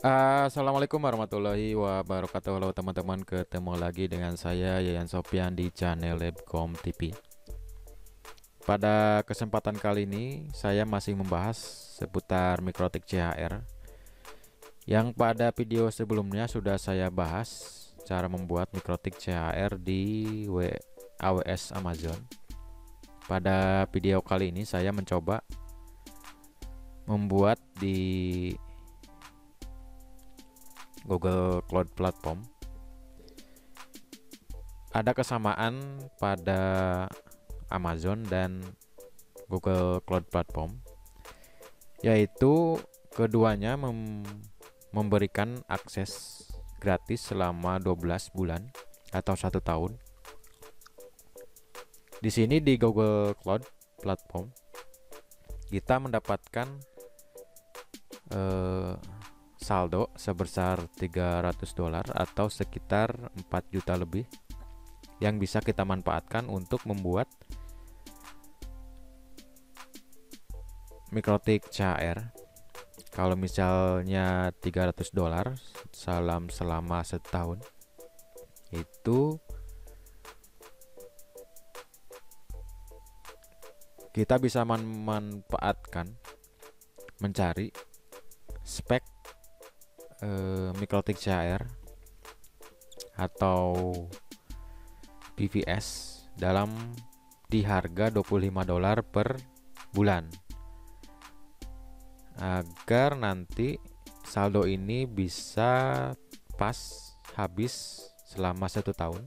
Assalamualaikum warahmatullahi wabarakatuh. Halo teman-teman. Ketemu lagi dengan saya Yayan Sopian di channel Lebcom TV Pada kesempatan kali ini saya masih membahas seputar mikrotik CHR Yang pada video sebelumnya sudah saya bahas cara membuat mikrotik CHR di AWS Amazon. Pada video kali ini saya mencoba membuat di Google Cloud Platform. Ada kesamaan pada Amazon dan Google Cloud Platform yaitu keduanya mem memberikan akses gratis selama 12 bulan atau satu tahun. Di sini di Google Cloud Platform kita mendapatkan eh, saldo sebesar 300 dolar atau sekitar 4 juta lebih yang bisa kita manfaatkan untuk membuat mikrotik CHR kalau misalnya 300 dolar salam selama setahun itu kita bisa memanfaatkan mencari spek eh, mikrotik CHR atau BVS dalam di harga 25 dolar per bulan. Agar nanti saldo ini bisa pas habis selama satu tahun.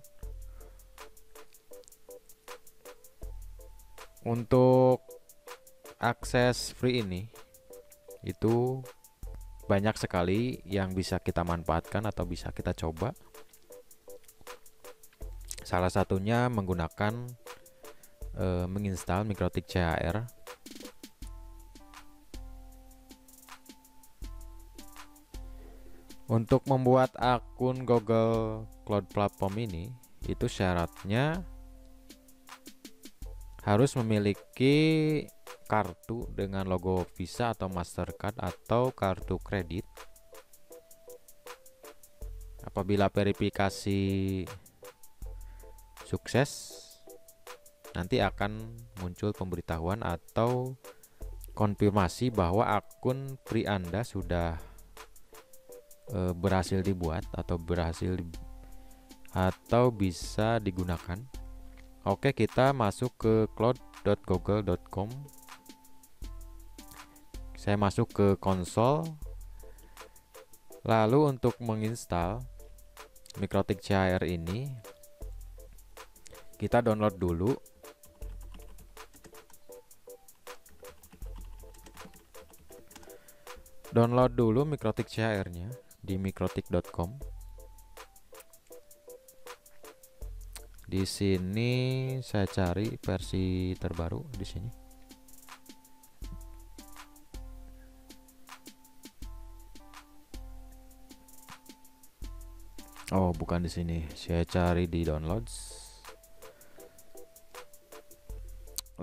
Untuk akses free ini itu banyak sekali yang bisa kita manfaatkan atau bisa kita coba. Salah satunya menggunakan e, menginstal mikrotik CHR untuk membuat akun Google Cloud Platform ini itu syaratnya harus memiliki kartu dengan logo Visa atau Mastercard atau kartu kredit. Apabila verifikasi sukses, nanti akan muncul pemberitahuan atau konfirmasi bahwa akun free Anda sudah e, berhasil dibuat atau berhasil di, atau bisa digunakan. Oke, kita masuk ke cloud.google.com saya masuk ke konsol. Lalu untuk menginstal mikrotik CHR ini kita download dulu. Download dulu mikrotik CHR nya di mikrotik.com di sini saya cari versi terbaru di sini Oh, bukan di sini. Saya cari di downloads.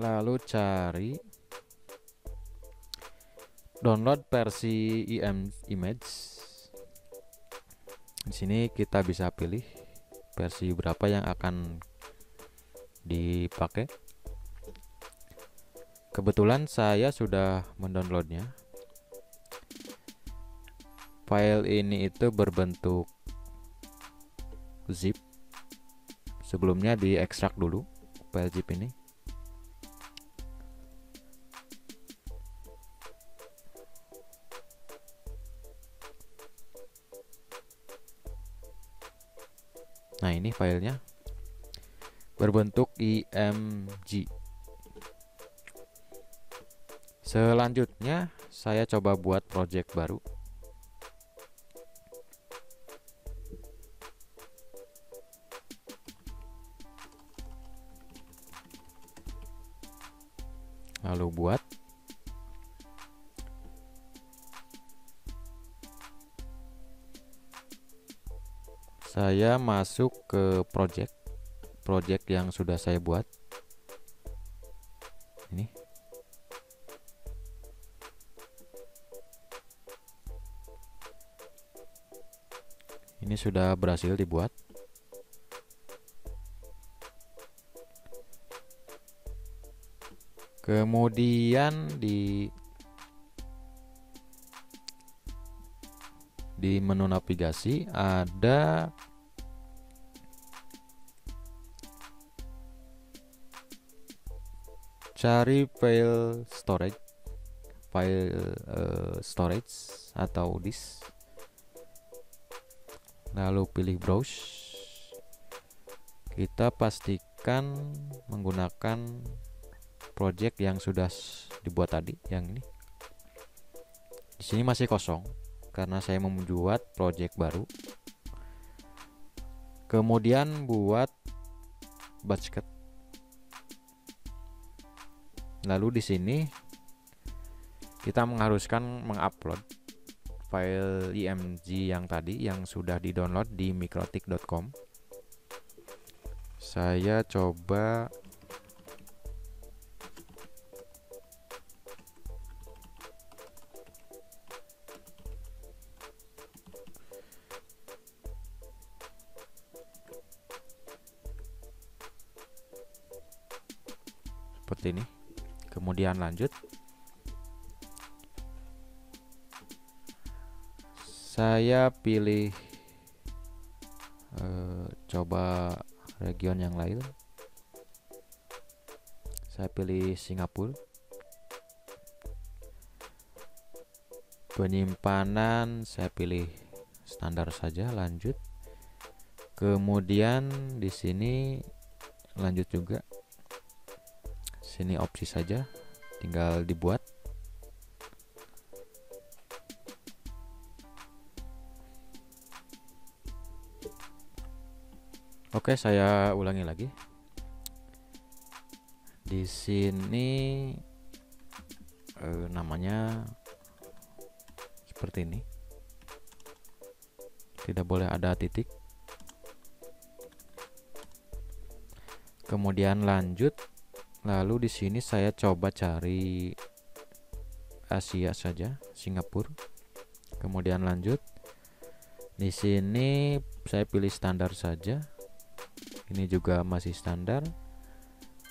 Lalu cari download versi IM image. Di sini kita bisa pilih versi berapa yang akan dipakai. Kebetulan saya sudah mendownloadnya. File ini itu berbentuk zip. Sebelumnya diekstrak dulu file zip ini. Nah ini filenya. Berbentuk img selanjutnya saya coba buat project baru lalu buat. Saya masuk ke project project yang sudah saya buat. Ini. Ini sudah berhasil dibuat kemudian di di menu navigasi ada cari file storage file uh, storage atau disk. Lalu pilih browse. Kita pastikan menggunakan project yang sudah dibuat tadi yang ini. Di sini masih kosong karena saya membuat project baru. Kemudian buat basket. Lalu di sini kita mengharuskan mengupload file img yang tadi yang sudah di download di mikrotik.com saya coba seperti ini. Kemudian lanjut. Saya pilih uh, coba region yang lain. Saya pilih Singapura. Penyimpanan saya pilih standar saja lanjut. Kemudian di sini lanjut juga sini opsi saja tinggal dibuat Oke, saya ulangi lagi. Di sini eh, namanya seperti ini. Tidak boleh ada titik. Kemudian lanjut Lalu di sini saya coba cari Asia saja, Singapura. Kemudian lanjut. Di sini saya pilih standar saja. Ini juga masih standar.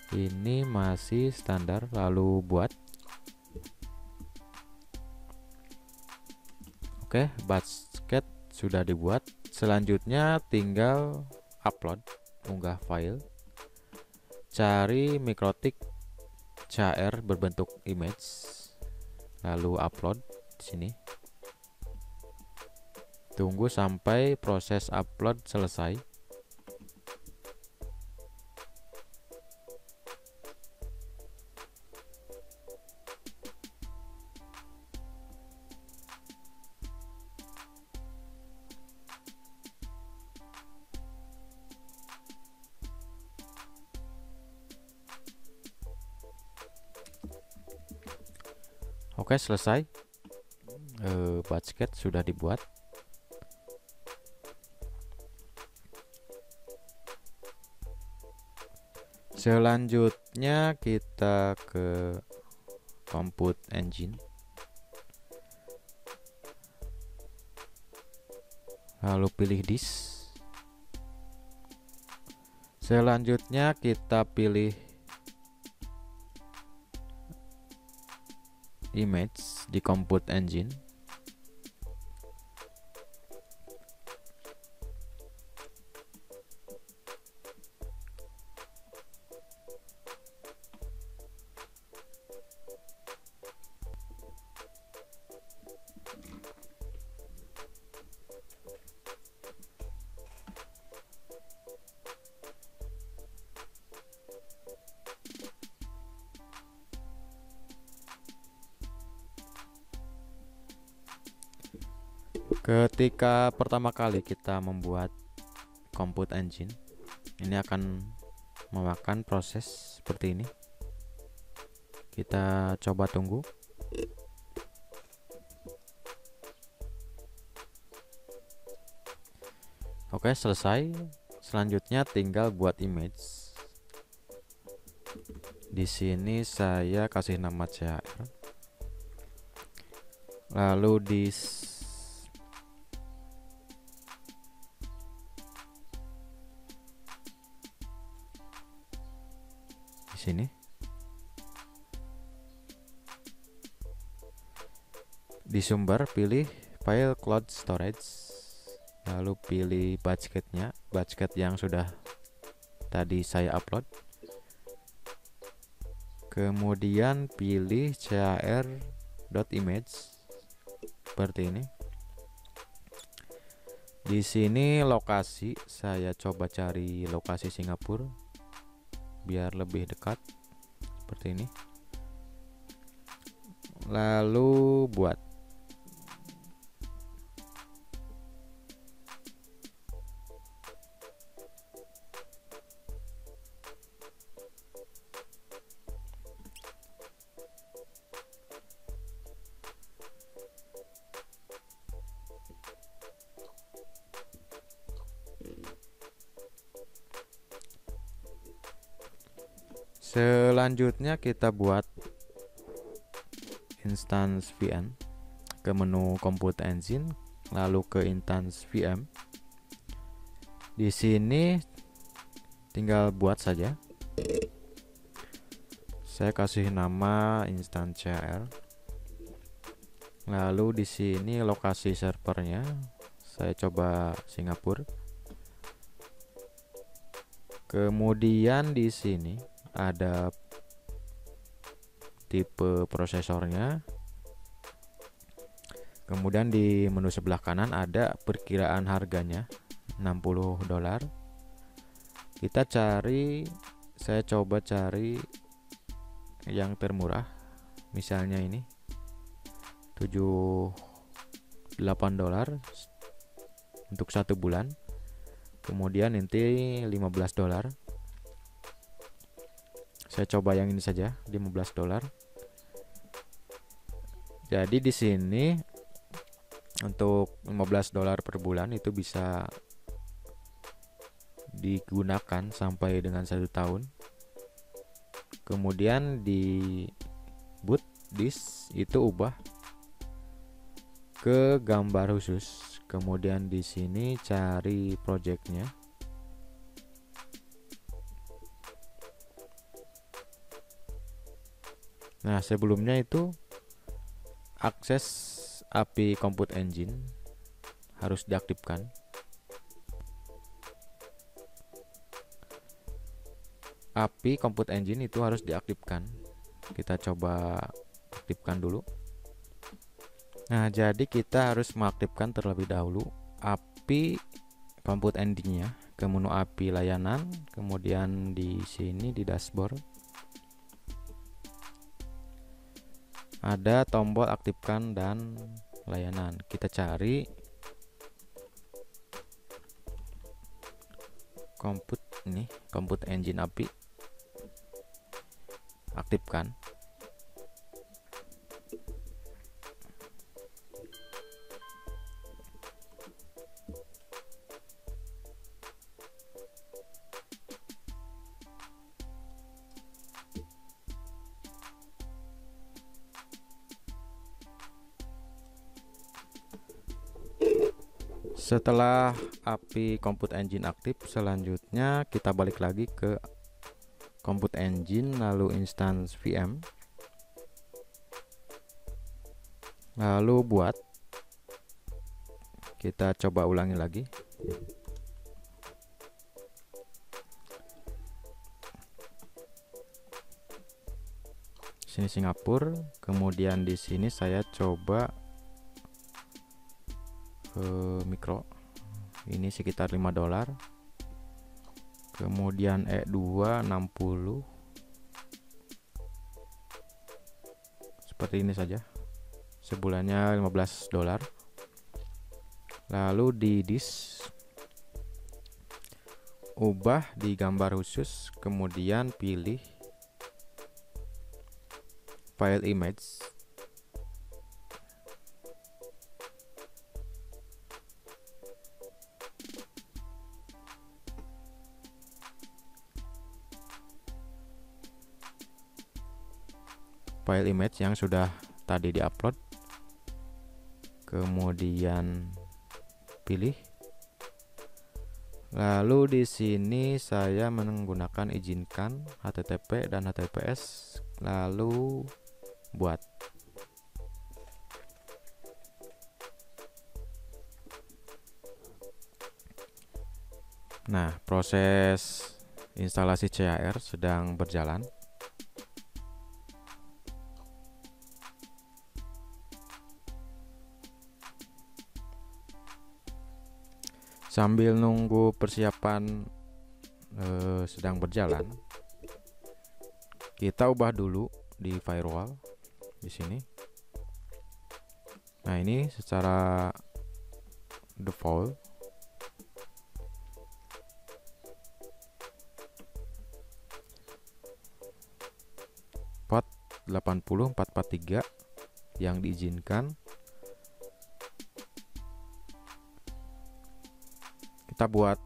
Ini masih standar lalu buat Oke, basket sudah dibuat. Selanjutnya tinggal upload, unggah file cari mikrotik CR berbentuk image lalu upload di sini. Tunggu sampai proses upload selesai Oke selesai. Uh, basket sudah dibuat. Selanjutnya kita ke compute engine. Lalu pilih disk. Selanjutnya kita pilih image di compute engine Ketika pertama kali kita membuat compute engine, ini akan memakan proses seperti ini. Kita coba tunggu. Oke, selesai. Selanjutnya tinggal buat image. Di sini saya kasih nama CHR. Lalu di sini. Di sumber pilih file cloud storage lalu pilih bucketnya bucket yang sudah tadi saya upload. Kemudian pilih car.image seperti ini. Di sini lokasi saya coba cari lokasi Singapura biar lebih dekat seperti ini. Lalu buat Selanjutnya kita buat instance VM ke menu Compute Engine, lalu ke instance VM. Di sini tinggal buat saja. Saya kasih nama instance CR. Lalu di sini lokasi servernya saya coba Singapura. Kemudian di sini ada tipe prosesornya. Kemudian di menu sebelah kanan ada perkiraan harganya 60 dolar. Kita cari saya coba cari yang termurah. Misalnya ini 78 dolar untuk satu bulan. Kemudian nanti 15 dolar saya coba yang ini saja 15 dolar. Jadi di sini untuk 15 dolar per bulan itu bisa digunakan sampai dengan satu tahun. Kemudian di boot disk itu ubah ke gambar khusus. Kemudian di sini cari projectnya Nah, sebelumnya itu akses API Compute Engine harus diaktifkan. API Compute Engine itu harus diaktifkan. Kita coba aktifkan dulu. Nah, jadi kita harus mengaktifkan terlebih dahulu API Compute Engine-nya ke menu API layanan, kemudian di sini di dashboard ada tombol aktifkan dan layanan. Kita cari komput ini komput engine API aktifkan setelah API Compute Engine aktif selanjutnya kita balik lagi ke Compute Engine lalu instance VM lalu buat kita coba ulangi lagi. Sini Singapura kemudian di sini saya coba ke mikro. Ini sekitar 5 dolar. Kemudian E2 60 seperti ini saja. Sebulannya 15 dolar. Lalu di disk ubah di gambar khusus kemudian pilih file image file image yang sudah tadi diupload. Kemudian pilih. Lalu di sini saya menggunakan izinkan HTTP dan HTTPS lalu buat. Nah, proses instalasi CHR sedang berjalan. Sambil nunggu persiapan eh, sedang berjalan, kita ubah dulu di firewall di sini. Nah, ini secara default port 80443 yang diizinkan kita buat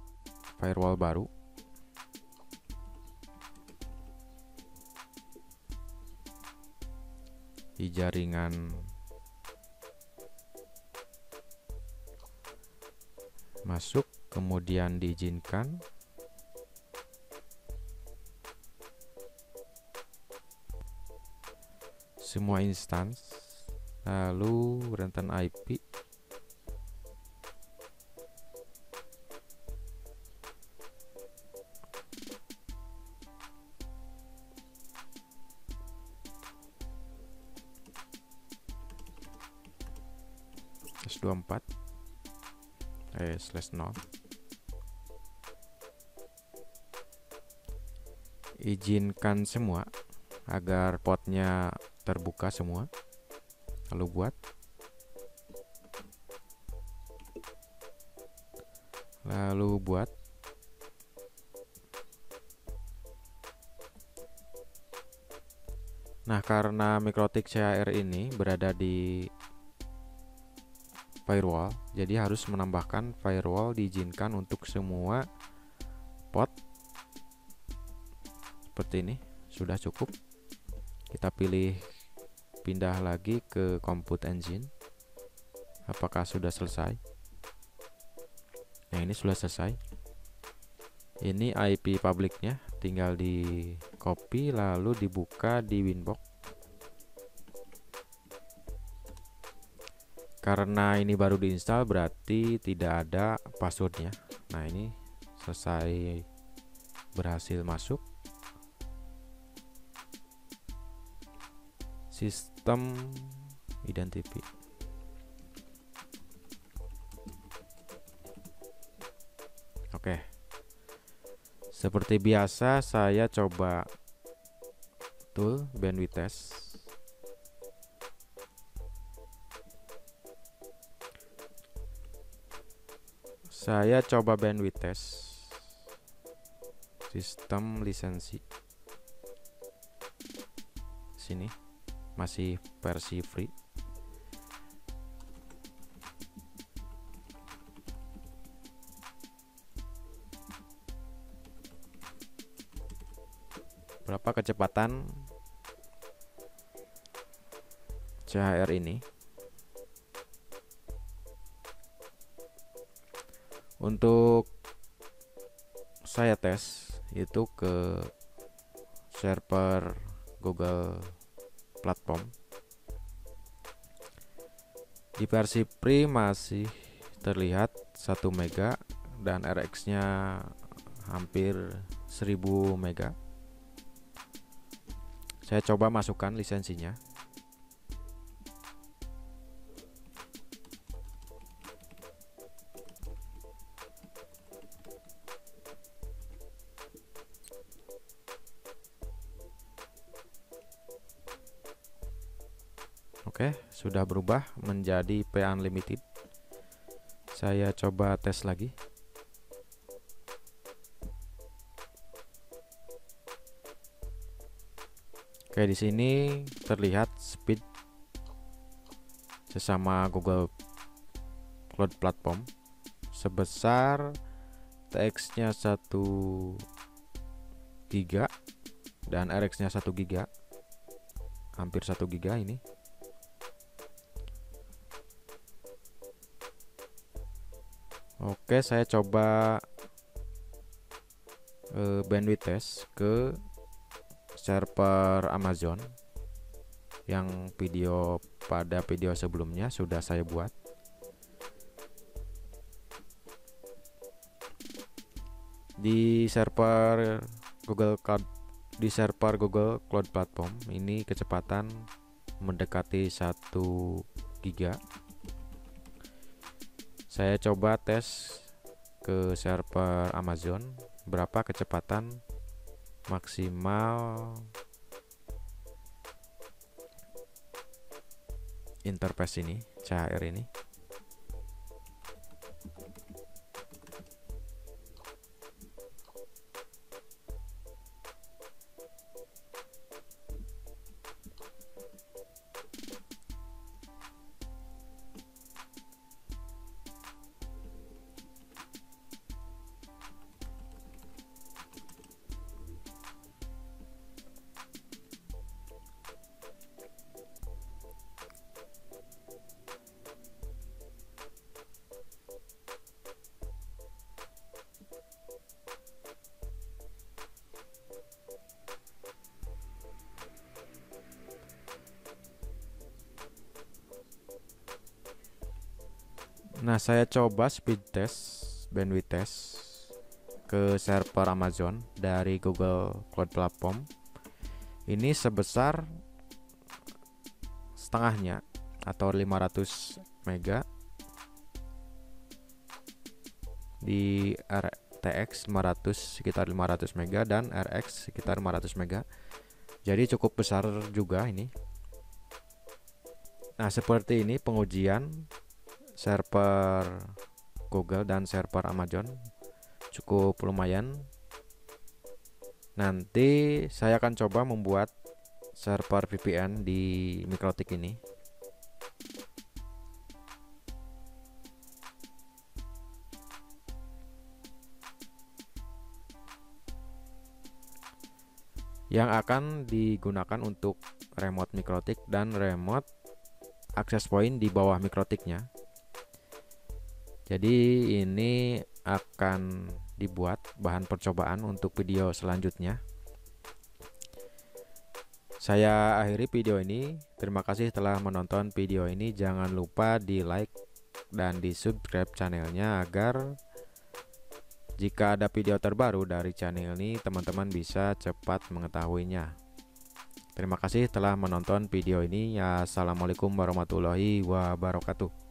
firewall baru. Di jaringan masuk kemudian diizinkan. Semua instance lalu rentan IP S24 eh slash 0 izinkan semua agar potnya terbuka semua. Lalu buat. Lalu buat. Nah, karena Mikrotik CHR ini berada di firewall, jadi harus menambahkan firewall diizinkan untuk semua pot seperti ini. Sudah cukup. Kita pilih pindah lagi ke compute engine. Apakah sudah selesai? Nah ini sudah selesai. Ini IP publiknya tinggal di copy lalu dibuka di winbox karena ini baru diinstal berarti tidak ada passwordnya. Nah ini selesai berhasil masuk. Sistem identity oke. Seperti biasa saya coba tool bandwidth test saya coba bandwidth test. Sistem lisensi. Sini. Masih versi free. Berapa kecepatan CHR ini untuk saya tes itu ke server Google platform. Di versi pre masih terlihat 1 mega dan RX nya hampir 1000 mega. Saya coba masukkan lisensinya Oke, sudah berubah menjadi P unlimited. Saya coba tes lagi. Oke, di sini terlihat speed sesama Google Cloud Platform sebesar TX-nya 1 giga dan RX-nya 1 giga. Hampir 1 giga ini. Oke, saya coba uh, bandwidth test ke server Amazon. Yang video pada video sebelumnya sudah saya buat. Di server Google Cloud di server Google Cloud Platform ini kecepatan mendekati 1 giga saya coba tes ke server Amazon berapa kecepatan maksimal interface ini CHR ini Nah, saya coba speed test, bandwidth test ke server Amazon dari Google Cloud Platform. Ini sebesar setengahnya atau 500 mega di RTX 500 sekitar 500 mega dan RX sekitar 500 mega. Jadi cukup besar juga ini. Nah, seperti ini pengujian server Google dan server Amazon. Cukup lumayan. Nanti saya akan coba membuat server VPN di Mikrotik ini. Yang akan digunakan untuk remote Mikrotik dan remote access point di bawah Mikrotiknya jadi ini akan dibuat bahan percobaan untuk video selanjutnya. Saya akhiri video ini. Terima kasih telah menonton video ini. Jangan lupa di like dan di subscribe channelnya agar jika ada video terbaru dari channel ini teman-teman bisa cepat mengetahuinya. Terima kasih telah menonton video ini. Assalamualaikum warahmatullahi wabarakatuh.